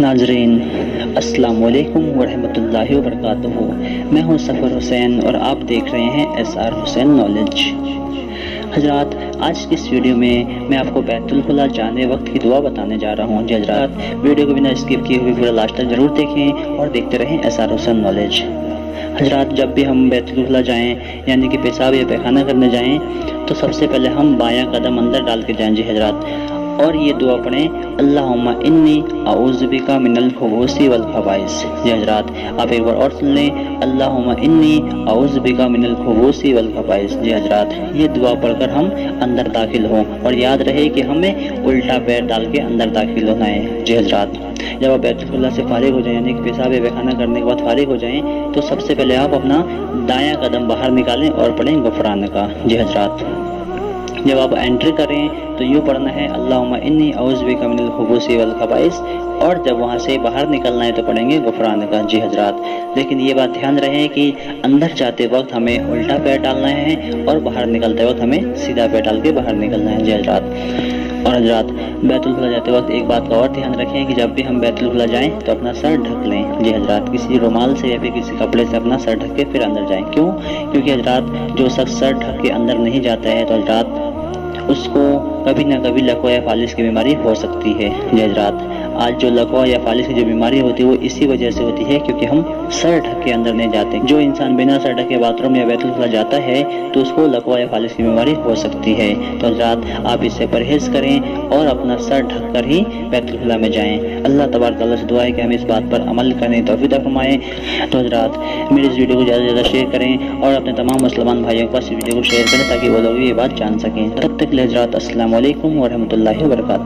नाजरीन, अस्सलाम वालेकुम वरहमतुल्लाहि मैं हूँ सफ़र हुसैन और आप देख रहे हैं एस आर हुसैन नॉलेज। हजरात, आज की इस वीडियो में मैं आपको बैतुलखला जाने वक्त की दुआ बताने जा रहा हूँ। जी हजरात, वीडियो को बिना स्किप किए हुए पूरा लास्ट तक ज़रूर देखें और देखते रहें एस आर हुसैन नॉलेज। हजरात, जब भी हम बैतुलखला जाएँ, यानी कि पेशाब या पैखाना करने जाएँ तो सबसे पहले हम बायां कदम अंदर डाल के जाएँ। जी हजरात और ये दुआ पढ़ें, अल्लाहुम्मा इन्नी आउज़बिका मिनल खबूसी वल खबाइस। जी हजरात, आप एक बार और सुन लें, अल्लाहुम्मा इन्नी आउज़बिका मिनल खबूसी वल खबाइस। जी हजरात, ये दुआ पढ़कर हम अंदर दाखिल हों और याद रहे कि हमें उल्टा पैर डाल के अंदर दाखिल होना है। जी हजरात, जब आप बैतुल्ला से फारिग हो जाएँ, यानी कि पेशाब पैखाना करने के बाद फारिग हो जाएँ तो सबसे पहले आप अपना दायां कदम बाहर निकालें और पढ़ें गफरान का। जी हजरात। जब आप एंट्री करें तो यूँ पढ़ना है अल्लाह इन्नी अउज़बी कमिल खबूसी वल और जब वहाँ से बाहर निकलना है तो पढ़ेंगे, गुफरान का, जी हजरात। लेकिन ये बात ध्यान रहे कि अंदर जाते वक्त हमें उल्टा पैर डालना है और बाहर निकलते वक्त हमें सीधा पैर डाल के बाहर निकलना है, जी हजरात। और हजरात, बैतुलखला जाते वक्त एक बात का और ध्यान रखें कि जब भी हम बैतुलखला जाएँ तो अपना सर ढक लें, जी हजरात। किसी रुमाल से या फिर किसी कपड़े से अपना सर ढक के फिर अंदर जाएँ। क्यों? क्योंकि हजरात, जो शख्स सर ढक के अंदर नहीं जाता है तो हजरात उसको कभी ना कभी लकवा या फालिश की बीमारी हो सकती है। जी आज जो लकवा या फालिश की जो बीमारी होती है, वो इसी वजह से होती है क्योंकि हम सर ढक के अंदर नहीं जाते। जो इंसान बिना सर ढके बाथरूम या बैतुलखला जाता है तो उसको लकवा या फालिश की बीमारी हो सकती है। तो हजरात आप इससे परहेज करें और अपना सर ढक कर ही बैतुलखला में जाएँ। अल्लाह तबारक से दुआ है कि हम इस बात पर अमल करें तोफ़ी फरमाएँ। तो हजरात मेरी इस वीडियो को ज़्यादा से ज़्यादा शेयर करें और अपने तमाम मुसलमान भाइयों के पास इस वीडियो को शेयर करें ताकि वो लोग ये बात जान सकें। तब तक लेजरात असल वरहमल वर्का